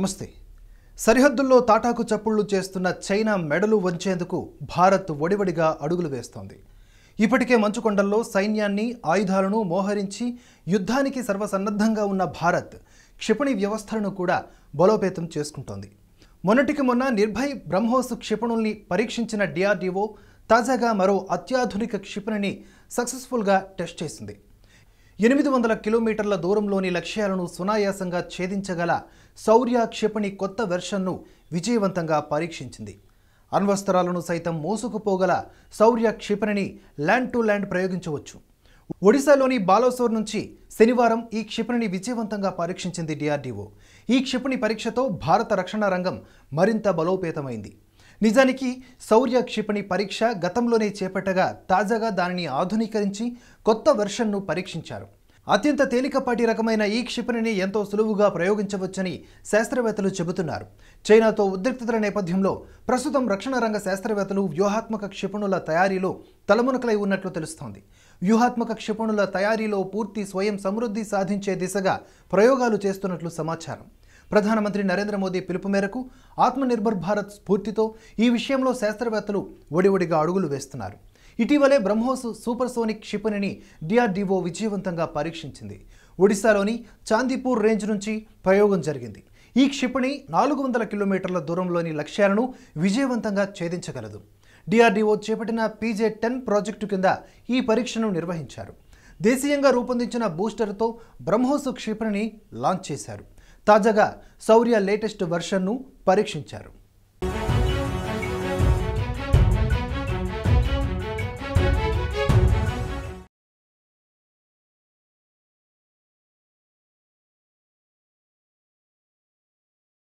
నమస్తే. సరిహద్దుల్లో తాటాకు చప్పుళ్ళు చేస్తున్న చైనా మెడలు వంచేందుకు భారత్ ఒడివడిగా అడుగులు వేస్తోంది. ఇప్పటికే మంచుకొండల్లో సైన్యాన్ని ఆయుధాలను మోహరించి యుద్ధానికి సర్వసన్నద్ధంగా ఉన్న భారత్ క్షిపణి వ్యవస్థలను కూడా బలోపేతం చేసుకుంటోంది. మొన్నటికి మొన్న నిర్భయ్ బ్రహ్మోస్ క్షిపణుల్ని పరీక్షించిన డిఆర్డీఓ తాజాగా మరో అత్యాధునిక క్షిపణిని సక్సెస్ఫుల్గా టెస్ట్ చేసింది. ఎనిమిది వందల కిలోమీటర్ల దూరంలోని లక్ష్యాలను సునాయాసంగా ఛేదించగల శౌర్య క్షిపణి కొత్త వెర్షన్ను విజయవంతంగా పరీక్షించింది. అణ్వస్త్రాలను సైతం మోసుకుపోగల శౌర్య క్షిపణిని ల్యాండ్ టు ల్యాండ్ ప్రయోగించవచ్చు. ఒడిశాలోని బాలోసోర్ నుంచి శనివారం ఈ క్షిపణిని విజయవంతంగా పరీక్షించింది డిఆర్డీఓ. ఈ క్షిపణి పరీక్షతో భారత రక్షణ రంగం మరింత బలోపేతమైంది. నిజానికి శౌర్య క్షిపణి పరీక్ష గతంలోనే చేపట్టగా తాజాగా దానిని ఆధునీకరించి కొత్త వెర్షన్ను పరీక్షించారు. అత్యంత తేలికపాటి రకమైన ఈ క్షిపణిని ఎంతో సులువుగా ప్రయోగించవచ్చని శాస్త్రవేత్తలు చెబుతున్నారు. చైనాతో ఉద్రిక్తతల నేపథ్యంలో ప్రస్తుతం రక్షణ రంగ శాస్త్రవేత్తలు వ్యూహాత్మక క్షిపణుల తయారీలో తలమునకలై ఉన్నట్లు తెలుస్తోంది. వ్యూహాత్మక క్షిపణుల తయారీలో పూర్తి స్వయం సమృద్ధి సాధించే దిశగా ప్రయోగాలు చేస్తున్నట్లు సమాచారం. ప్రధానమంత్రి నరేంద్ర మోదీ పిలుపు మేరకు ఆత్మనిర్భర్ భారత్ స్ఫూర్తితో ఈ విషయంలో శాస్త్రవేత్తలు ఒడివడిగా అడుగులు వేస్తున్నారు. ఇటీవలే బ్రహ్మోస్ సూపర్సోనిక్ క్షిపణిని డిఆర్డీఓ విజయవంతంగా పరీక్షించింది. ఒడిశాలోని చాందీపూర్ రేంజ్ నుంచి ప్రయోగం జరిగింది. ఈ క్షిపణి నాలుగు వందల కిలోమీటర్ల దూరంలోని లక్ష్యాలను విజయవంతంగా ఛేదించగలదు. డిఆర్డీఓ చేపట్టిన పీజే టెన్ ప్రాజెక్టు కింద ఈ పరీక్షను నిర్వహించారు. దేశీయంగా రూపొందించిన బూస్టర్తో బ్రహ్మోస్ క్షిపణిని లాంచ్ చేశారు. తాజాగా శౌర్య లేటెస్ట్ వెర్షన్ను పరీక్షించారు.